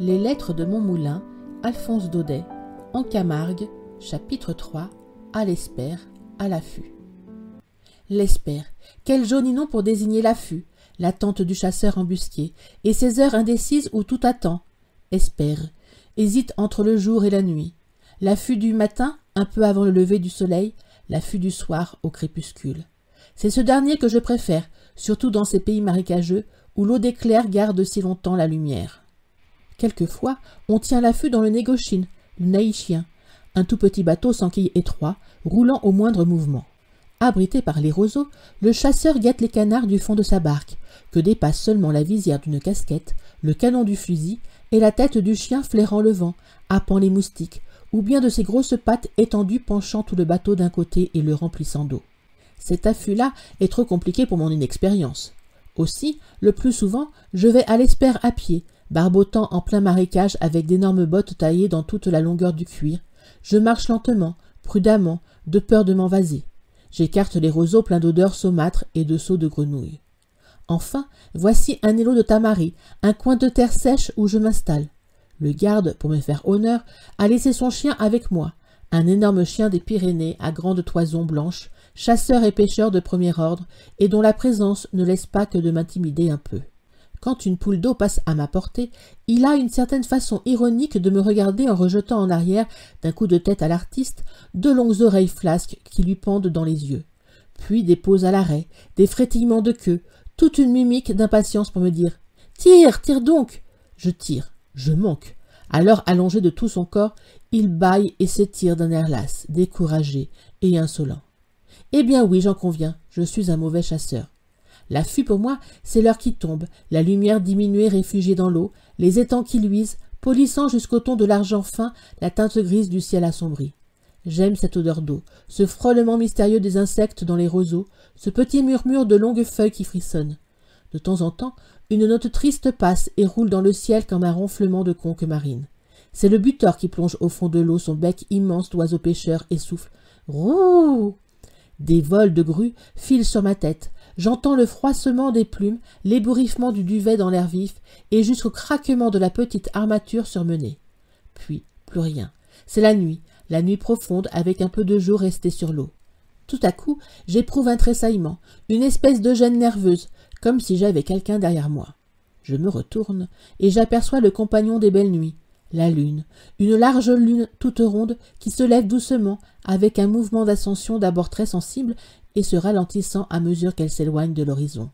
Les lettres de Montmoulin, Alphonse Daudet, en Camargue, chapitre 3, à l'espère, à l'affût. L'espère, quel joli nom pour désigner l'affût, l'attente du chasseur embusqué, et ces heures indécises où tout attend. Espère, hésite entre le jour et la nuit. L'affût du matin, un peu avant le lever du soleil, l'affût du soir au crépuscule. C'est ce dernier que je préfère, surtout dans ces pays marécageux où l'eau d'éclair garde si longtemps la lumière. Quelquefois, on tient l'affût dans le négochine, le naïchien, un tout petit bateau sans quille étroit, roulant au moindre mouvement. Abrité par les roseaux, le chasseur guette les canards du fond de sa barque, que dépasse seulement la visière d'une casquette, le canon du fusil et la tête du chien flairant le vent, happant les moustiques, ou bien de ses grosses pattes étendues penchant tout le bateau d'un côté et le remplissant d'eau. Cet affût-là est trop compliqué pour mon inexpérience. Aussi, le plus souvent, je vais à l'espère à pied, barbotant en plein marécage avec d'énormes bottes taillées dans toute la longueur du cuir. Je marche lentement, prudemment, de peur de m'envaser. J'écarte les roseaux pleins d'odeurs saumâtres et de sauts de grenouilles. Enfin, voici un îlot de tamari, un coin de terre sèche où je m'installe. Le garde, pour me faire honneur, a laissé son chien avec moi, un énorme chien des Pyrénées à grande toison blanche, chasseur et pêcheur de premier ordre, et dont la présence ne laisse pas que de m'intimider un peu. Quand une poule d'eau passe à ma portée, il a une certaine façon ironique de me regarder en rejetant en arrière, d'un coup de tête à l'artiste, deux longues oreilles flasques qui lui pendent dans les yeux. Puis des pauses à l'arrêt, des frétillements de queue, toute une mimique d'impatience pour me dire Tire, tire donc Je tire, je manque. Alors, allongé de tout son corps, il bâille et s'étire d'un air las, découragé et insolent. Eh bien oui, j'en conviens, je suis un mauvais chasseur. L'affût pour moi, c'est l'heure qui tombe, la lumière diminuée réfugiée dans l'eau, les étangs qui luisent, polissant jusqu'au ton de l'argent fin la teinte grise du ciel assombri. J'aime cette odeur d'eau, ce frôlement mystérieux des insectes dans les roseaux, ce petit murmure de longues feuilles qui frissonnent. De temps en temps, une note triste passe et roule dans le ciel comme un ronflement de conque marine. C'est le butor qui plonge au fond de l'eau son bec immense d'oiseau pêcheur et souffle Rouh Des vols de grues filent sur ma tête, J'entends le froissement des plumes, l'ébouriffement du duvet dans l'air vif, et jusqu'au craquement de la petite armature surmenée. Puis, plus rien. C'est la nuit, la nuit profonde avec un peu de jour resté sur l'eau. Tout à coup, j'éprouve un tressaillement, une espèce de gêne nerveuse, comme si j'avais quelqu'un derrière moi. Je me retourne, et j'aperçois le compagnon des belles nuits, la lune, une large lune toute ronde qui se lève doucement, avec un mouvement d'ascension d'abord très sensible et se ralentissant à mesure qu'elle s'éloigne de l'horizon.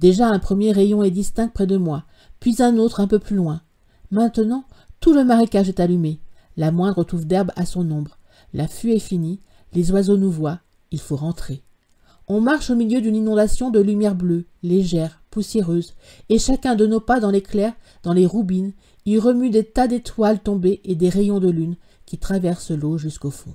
Déjà un premier rayon est distinct près de moi, puis un autre un peu plus loin. Maintenant, tout le marécage est allumé, la moindre touffe d'herbe à son ombre. L'affût est fini, les oiseaux nous voient, il faut rentrer. On marche au milieu d'une inondation de lumière bleue, légère, poussiéreuse, et chacun de nos pas dans l'éclair, dans les roubines, y remue des tas d'étoiles tombées et des rayons de lune qui traversent l'eau jusqu'au fond.